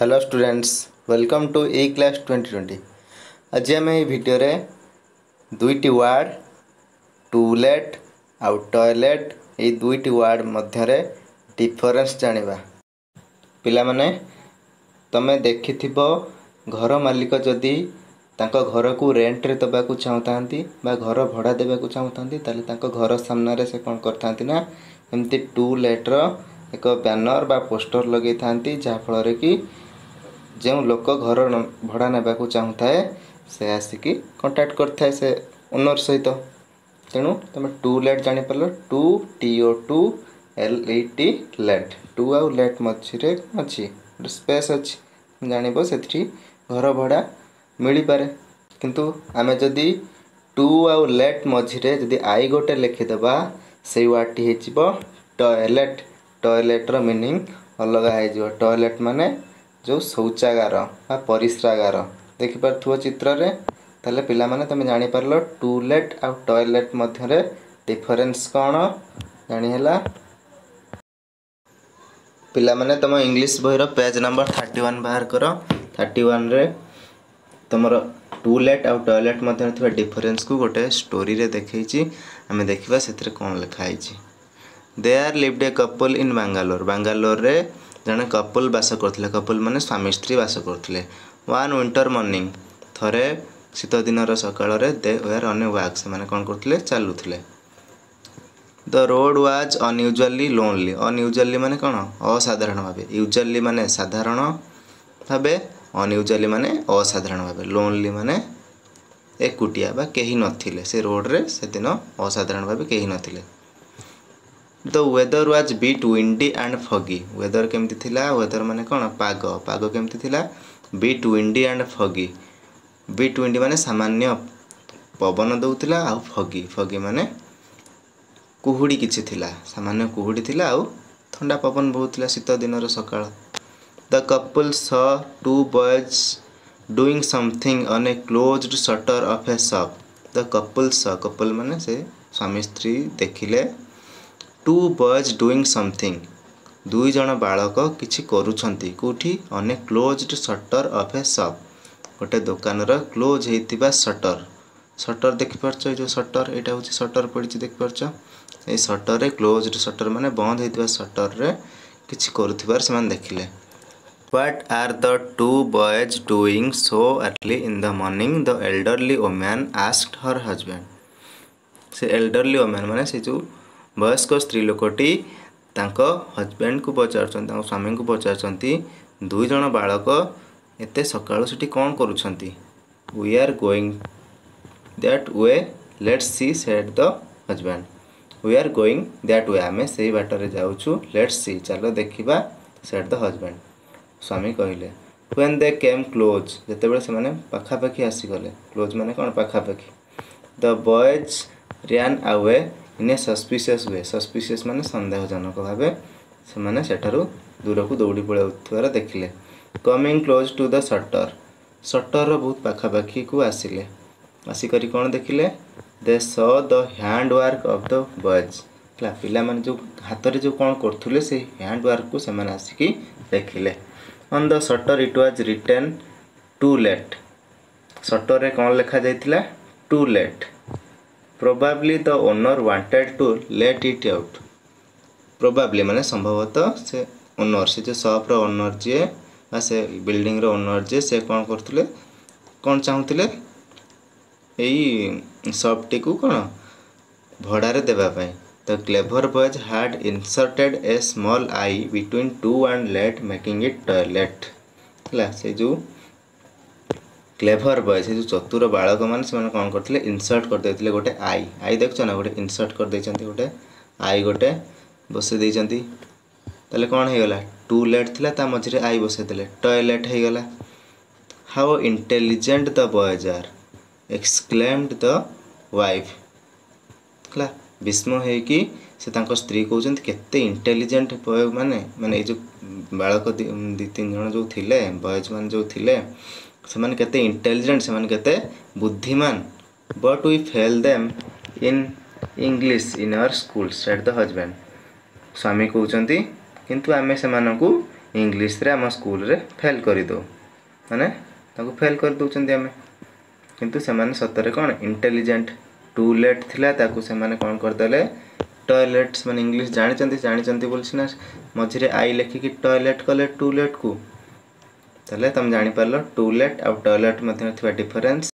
Hello students welcome to e class twenty twenty आज आम ये दुईट वार्ड टूलेट आउ टयलेट युईट वार्ड मध्य डिफरेन्स जाणी पाने तुम्हें देखि घर मालिक जदि घर को रेन्ट्रे देवा चाहता बा घर भड़ा देवाक चाहता तेल घर सामने से कौन करतेमती टू लेट्र एक बानर बा पोस्टर लगे था जहाँफल कि जो लोक घर भड़ा ने चाहू थाए से आसिक कंटाक्ट कर ओनर सहित तेणु तुम to let जापार to T O to L E T let to आउ लैट मझे अच्छी स्पेस अच्छी जानव से घर भड़ा मिल पाए किंतु आम जदि टू आउ लैट मझे जदि आई गोटे लिखिद से वार्डटी हो टयलेट टयलेट्र मिनिंग अलग हो टयलेट मान जो शौचागार परिश्रागार देखिपार चित्र तेल पाने तुम जापार टूलेट आउ टयलेट मध्य डिफरेन्स कौन जाणीला पाने तुम इंग्लीश बहर पेज नंबर थर्टी वन बाहर कर थर्टी वन तुम टूलेट आउ टयलेट मध्य डिफरेन्स को गोटे स्टोरी देखी आम देखा से कौन लिखाई there lived a couple in Bangalore Bangalore में ଜଣେ କପୁଲ ବାସ କରୁଥିଲେ କପୁଲ ମାନେ ସ୍ୱାମୀ ସ୍ତ୍ରୀ ବାସ କରୁଥିଲେ ୱାନ୍ ୱିଣ୍ଟର ମର୍ଣ୍ଣିଂ ଥରେ ଶୀତ ଦିନର ସକାଳରେ they were on a walk ସେମାନେ କ'ଣ କରୁଥିଲେ ଚାଲୁଥିଲେ the road was unusually lonely unusually ମାନେ କ'ଣ ଅସାଧାରଣ ଭାବେ ୟୁଜୁଆଲି ମାନେ ସାଧାରଣ ଭାବେ ଅନ୍ୟୁଜୁଆଲି ମାନେ ଅସାଧାରଣ ଭାବେ ଲୋନ୍ଲି ମାନେ ଏକୁଟିଆ ବା କେହି ନଥିଲେ ସେ ରୋଡ଼ରେ ସେଦିନ ଅସାଧାରଣ ଭାବେ କେହି ନଥିଲେ the weather was bit windy and foggy weather କେମିତି ଥିଲା ୱେଦର ମାନେ କ'ଣ ପାଗ ପାଗ କେମିତି ଥିଲା bit windy and foggy bit windy ମାନେ ସାମାନ୍ୟ ପବନ ଦେଉଥିଲା ଆଉ ଫଗି ଫଗି ମାନେ କୁହୁଡ଼ି କିଛି ଥିଲା ସାମାନ୍ୟ କୁହୁଡ଼ି ଥିଲା ଆଉ ଥଣ୍ଡା ପବନ ବହୁତ ଥିଲା ଶୀତ ଦିନର ସକାଳ the couple saw two boys doing something on a closed shutter of a shop the couple saw couple ମାନେ ସେ ସ୍ୱାମୀ ସ୍ତ୍ରୀ ଦେଖିଲେ टू बयज डुईंग समथिंग दुईज बालक किसी करुँच closed shutter of a shop गोटे दोकानर क्लोज होता शटर सटर देखिपार जो सटर यहाँ हूँ सटर पड़ी देख पार ए सटर में क्लोजड शटर मान बंद होता सटर में किसी करुवर से देखिले what are the two boys doing so early in the morning the elderly woman asked her husband से एल्डरली ओमैन मैंने से जो ବୟସ୍କ ସ୍ତ୍ରୀ ଲୋକଟି ତାଙ୍କ ହଜବେଣ୍ଡକୁ ପଚାରୁଛନ୍ତି ତାଙ୍କ ସ୍ୱାମୀଙ୍କୁ ପଚାରୁଛନ୍ତି ଦୁଇ ଜଣ ବାଳକ ଏତେ ସକାଳୁ ସେଠି କ'ଣ କରୁଛନ୍ତି we are going that way let's see said the husband we are going that way ଆମେ ସେଇ ବାଟରେ ଯାଉଛୁ ଲେଟ୍ସ ସି ଚାଲ ଦେଖିବା ସେଟ୍ ଦ ହଜବେଣ୍ଡ ସ୍ୱାମୀ କହିଲେ ୱେନ୍ ଦେ କେମ୍ କ୍ଲୋଜ୍ ଯେତେବେଳେ ସେମାନେ ପାଖାପାଖି ଆସିଗଲେ କ୍ଲୋଜ୍ ମାନେ କ'ଣ ପାଖାପାଖି the boys ran away in suspicious हुए सस्पिसीयस मैंने सन्देहजनक भाव से सेठार दूर को दौड़ी पड़ा देखिले coming close to the shutter shutter बहुत पखापाखि को आसिले आसिक कौन देखिले they saw the hand work of the boys ହେଲା ପିଲାମାନେ ଯେଉଁ ହାତରେ ଯେଉଁ କ'ଣ କରୁଥିଲେ ସେ को ୱାର୍କକୁ ସେମାନେ on the shutter it was written too late shutter late ସଟର୍ରେ କ'ଣ ଲେଖାଯାଇଥିଲା too late Probably the owner wanted to let it out. Probably ମାନେ ସମ୍ଭବତଃ ସେ ଓନର୍ ସେ ଯେ ସପ୍ର ଓନର୍ ଯିଏ ବା ସେ ବିଲ୍ଡିଂର ଓନର୍ ଯିଏ ସେ କ'ଣ କରୁଥିଲେ କ'ଣ ଚାହୁଁଥିଲେ ଏଇ ସପ୍ଟିକୁ କ'ଣ ଭଡ଼ାରେ ଦେବା ପାଇଁ The clever boys had inserted a small eye between two and let making it toilet. ହେଲା ସେ ଯେଉଁ କ୍ଲେଭର ବଏଜ୍ ସେ ଯେଉଁ ଚତୁର ବାଳକମାନେ ସେମାନେ କ'ଣ କରିଥିଲେ ଇନସର୍ଟ କରିଦେଇଥିଲେ ଗୋଟେ ଆଇ ଆଇ ଦେଖୁଛ ନା ଗୋଟେ ଇନସର୍ଟ କରିଦେଇଛନ୍ତି ଗୋଟେ ଆଇ ଗୋଟେ ବସେଇ ଦେଇଛନ୍ତି ତାହେଲେ କ'ଣ ହେଇଗଲା ଟୁ ଲେଟ୍ ଥିଲା ତା ମଝିରେ ଆଇ ବସେଇଦେଲେ ଟଏଲେଟ୍ ହେଇଗଲା how intelligent the boys are exclaimed the wife ହେଲା ବିସ୍ମୟ ହେଇକି ସେ ତାଙ୍କ ସ୍ତ୍ରୀ କହୁଛନ୍ତି କେତେ ଇଣ୍ଟେଲିଜେଣ୍ଟ ବୟ ମାନେ ମାନେ ଏଇ ଯେଉଁ ବାଳକ ଦୁଇ ତିନି ଜଣ ଯେଉଁ ଥିଲେ ବଏଜ୍ ମାନେ ଯେଉଁ ଥିଲେ से इंटेलीजेन्ट से बुद्धिमान but we fail them in English in our school set the husband स्वामी कौन किंतु आम से इंग्लीश रे आम स्कूल रे फेल करदे मैंने फेल कर दूसरी आम कि सतरे कौन इंटेलीजेन्ट टू लेट थी से कौन करदे टयलेट मैंने इंग्लीश जानते जानते बोल सीना मझे आई लेखिकी टयलेट कले टू लेट कु ତାହେଲେ ତୁମେ ଜାଣିପାରିଲ ଟୁଲେଟ୍ ଆଉ ଟଏଲେଟ୍ ମଧ୍ୟରେ ଥିବା ଡିଫରେନ୍ସ